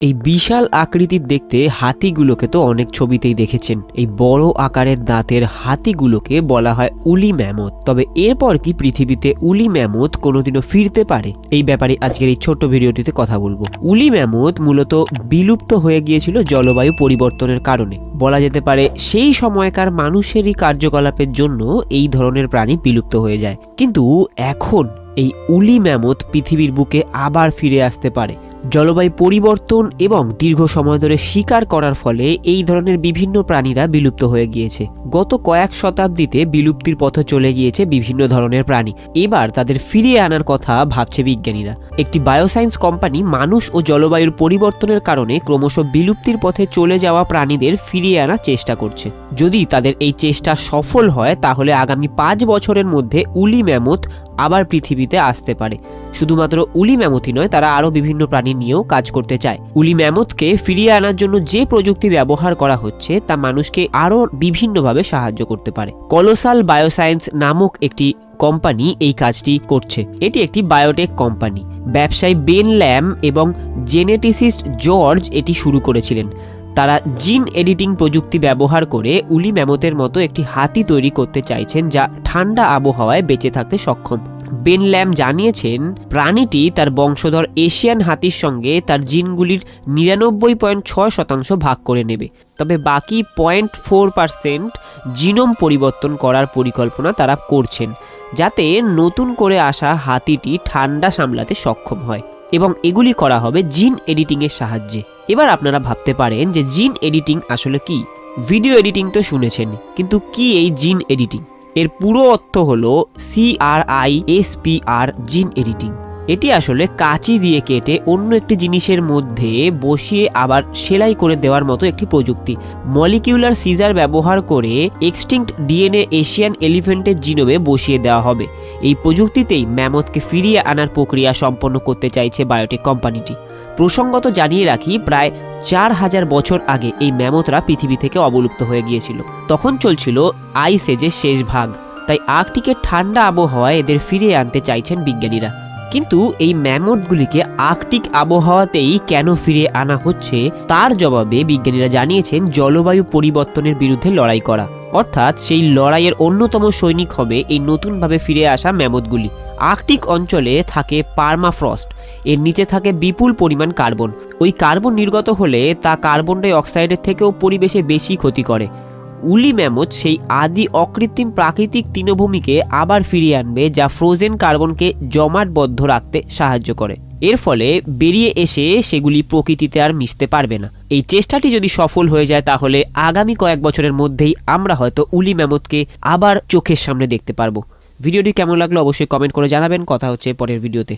এই বিশাল আকৃতির দেখতে হাতিগুলোকে তো অনেক ছবিতেই দেখেছেন। এই বড় আকারের দাঁতের হাতিগুলোকে বলা হয় উলি ম্যামথ। তবে এরপর কি পৃথিবীতে উলি ম্যামথ কোনোদিনও ফিরতে পারে? এই ব্যাপারে আজকের এই ছোট্ট ভিডিওটিতে কথা বলব। উলি ম্যামথ মূলত বিলুপ্ত হয়ে গিয়েছিল জলবায়ু পরিবর্তনের কারণে। বলা যেতে পারে সেই সময়কার মানুষেরই কার্যকলাপের জন্য এই ধরনের প্রাণী বিলুপ্ত হয়ে যায়। কিন্তু এখন এই উলি ম্যামথ পৃথিবীর বুকে আবার ফিরে আসতে পারে। জলবায়ু পরিবর্তন এবং দীর্ঘ সময় ধরে শিকার করার ফলে এই ধরনের বিভিন্ন প্রাণীরা বিলুপ্ত হয়ে গিয়েছে। গত কয়েক শতাব্দীতে বিলুপ্তির পথে চলে গিয়েছে বিভিন্ন ধরনের প্রাণী। এবার তাদের ফিরিয়ে আনার কথা ভাবছে বিজ্ঞানীরা। একটি বায়োসায়েন্স কোম্পানি মানুষ ও জলবায়ুর পরিবর্তনের কারণে ক্রমশ বিলুপ্তির পথে চলে যাওয়া প্রাণীদের ফিরিয়ে আনার চেষ্টা করছে। যদি তাদের এই চেষ্টা সফল হয়, তাহলে আগামী পাঁচ বছরের মধ্যে উলি ম্যামথ আবার পৃথিবীতে আসতে পারে। শুধুমাত্র উলি ম্যামথই নয়, তারা আরও বিভিন্ন প্রাণী নিয়েও কাজ করতে চায়। উলি ম্যামথকে ফিরিয়ে আনার জন্য যে প্রযুক্তি ব্যবহার করা হচ্ছে, তা মানুষকে আরও বিভিন্নভাবে সাহায্য করতে পারে। কলোসাল বায়োসায়েন্স নামক একটি কোম্পানি এই কাজটি করছে। এটি একটি বায়োটেক কোম্পানি। ব্যবসায়ী বেন ল্যাম এবং জেনেটিসিস্ট জর্জ এটি শুরু করেছিলেন। তারা জিন এডিটিং প্রযুক্তি ব্যবহার করে উলি ম্যামথের মতো একটি হাতি তৈরি করতে চাইছেন যা ঠান্ডা আবহাওয়ায় বেঁচে থাকতে সক্ষম। বেন ল্যাম জানিয়েছেন, প্রাণীটি তার বংশধর এশিয়ান হাতির সঙ্গে তার জিনগুলির নিরানব্বই পয়েন্ট ছয় শতাংশ ভাগ করে নেবে। তবে বাকি পয়েন্ট ফোর পার্সেন্ট জিনোম পরিবর্তন করার পরিকল্পনা তারা করছেন, যাতে নতুন করে আসা হাতিটি ঠান্ডা সামলাতে সক্ষম হয়। এবং এগুলি করা হবে জিন এডিটিংয়ের সাহায্যে। এবার আপনারা ভাবতে পারেন যে জিন এডিটিং আসলে কি। ভিডিও এডিটিং তো শুনেছেন, কিন্তু কি এই জিন এডিটিং? এর পুরো অর্থ হলো সিআরআই এসপিআর জিন এডিটিং। এটি আসলে কাঁচি দিয়ে কেটে অন্য একটি জিনিসের মধ্যে বসিয়ে আবার সেলাই করে দেওয়ার মতো একটি প্রযুক্তি। মলিকিউলার সিজার ব্যবহার করে এক্সটিংক্ট ডিএনএ এশিয়ান এলিফেন্টের জিনোমে বসিয়ে দেওয়া হবে। এই প্রযুক্তিতেই ম্যামথকে ফিরিয়ে আনার প্রক্রিয়া সম্পন্ন করতে চাইছে বায়োটেক কোম্পানিটি। প্রসঙ্গত জানিয়ে রাখি, প্রায় চার হাজার বছর আগে এই ম্যামথরা পৃথিবী থেকে অবলুপ্ত হয়ে গিয়েছিল। তখন চলছিল আইস এজের শেষ ভাগ। তাই আর্কটিকের ঠান্ডা আবহাওয়ায় এদের ফিরিয়ে আনতে চাইছেন বিজ্ঞানীরা। কিন্তু এই ম্যামথগুলিকে আর্কটিক আবহাওয়াতেই কেন ফিরে আনা হচ্ছে, তার জবাবে বিজ্ঞানীরা জানিয়েছেন জলবায়ু পরিবর্তনের বিরুদ্ধে লড়াই করা। অর্থাৎ সেই লড়াইয়ের অন্যতম সৈনিক হবে এই নতুনভাবে ফিরে আসা ম্যামথগুলি আর্কটিক অঞ্চলে থাকে পার্মাফ্রস্ট। এর নিচে থাকে বিপুল পরিমাণ কার্বন। ওই কার্বন নির্গত হলে তা কার্বন ডাই অক্সাইডের থেকেও পরিবেশে বেশি ক্ষতি করে। উলি ম্যামথ সেই আদি অকৃত্রিম প্রাকৃতিক তৃণভূমিকে আবার ফিরিয়ে আনবে যা ফ্রোজেন কার্বনকে জমাটবদ্ধ রাখতে সাহায্য করে। এর ফলে বেরিয়ে এসে সেগুলি প্রকৃতিতে আর মিশতে পারবে না। এই চেষ্টাটি যদি সফল হয়ে যায় তাহলে আগামী কয়েক বছরের মধ্যেই আমরা হয়তো উলি ম্যামথকে আবার চোখের সামনে দেখতে পারব। ভিডিওটি কেমন লাগল অবশ্যই কমেন্ট করে জানাবেন। কথা হচ্ছে পরের ভিডিওতে।